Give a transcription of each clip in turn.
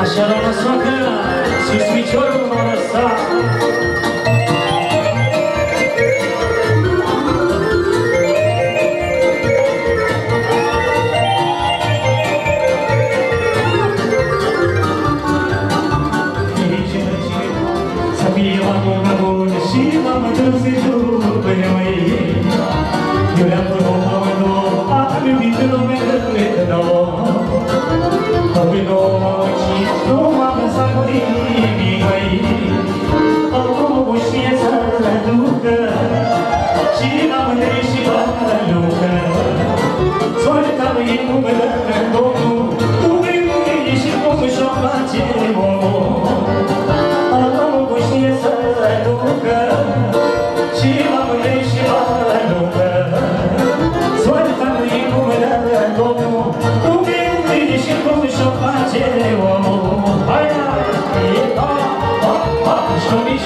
Așarana soacăra, sus piciorul m-a lăsat Să fie la bună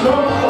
지금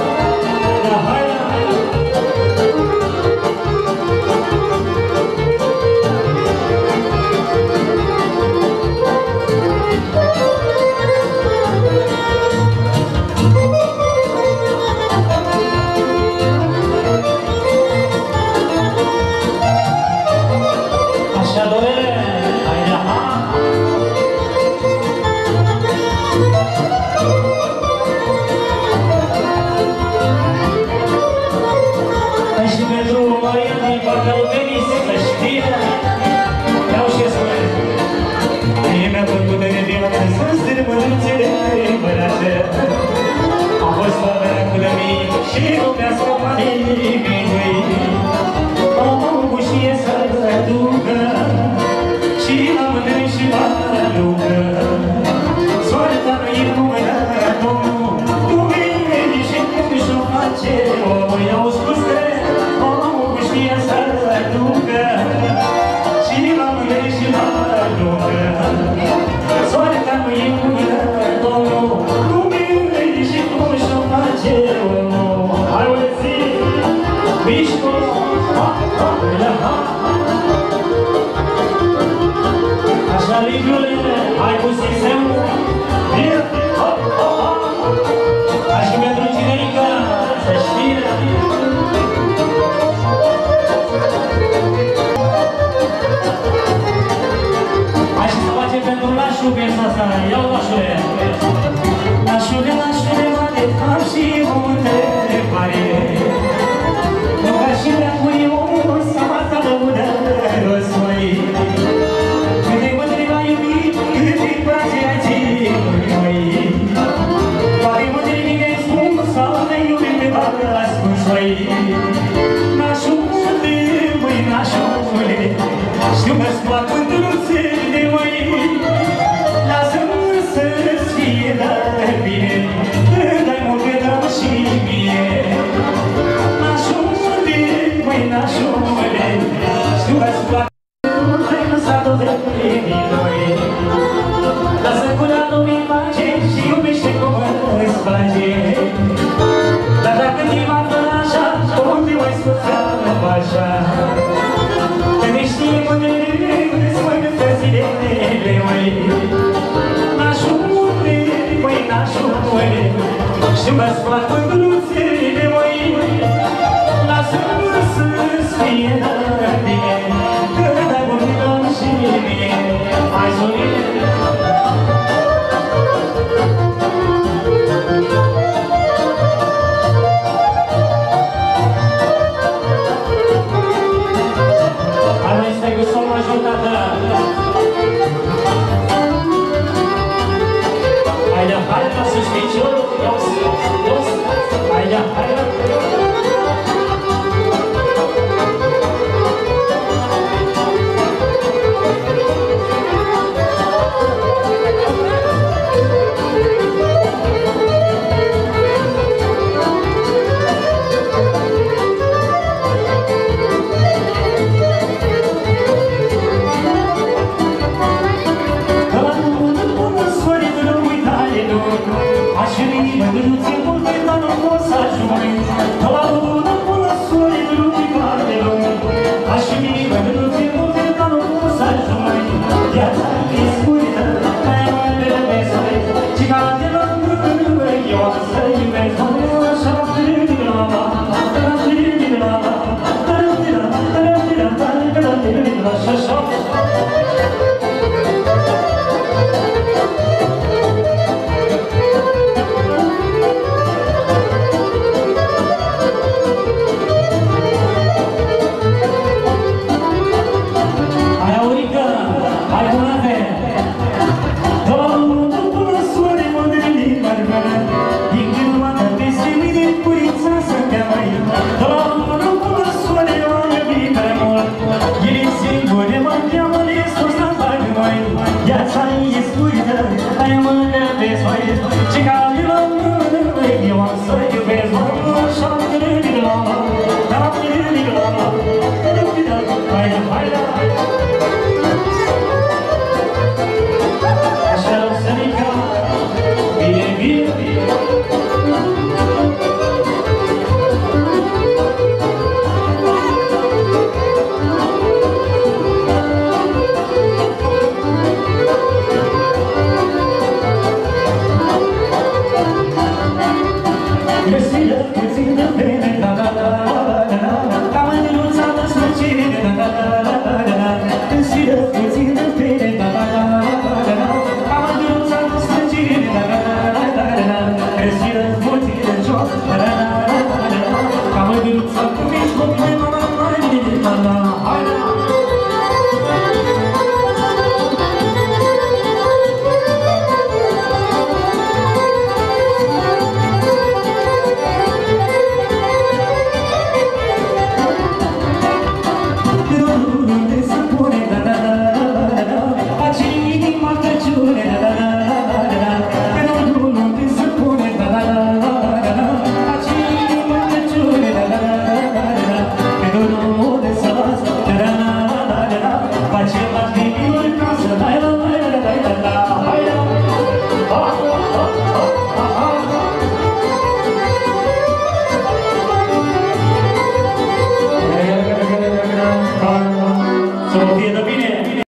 mărângele împărate a fost oameni cu de mii și lumea scăpa inimii Jalingule, hai cu siseu Bine, hop, hop, hop. Ca și pentru cinerica Să știe Hai și să facem pentru lașul piesa asta Ia-o lașule Lașule, lașule, va de cap și munte Eu mă scoat mândruțele mai Lasă-mă să-ți fie dar bine. Când ai mult de dau și mie. Nașule, măi nașule Și eu mă scoat para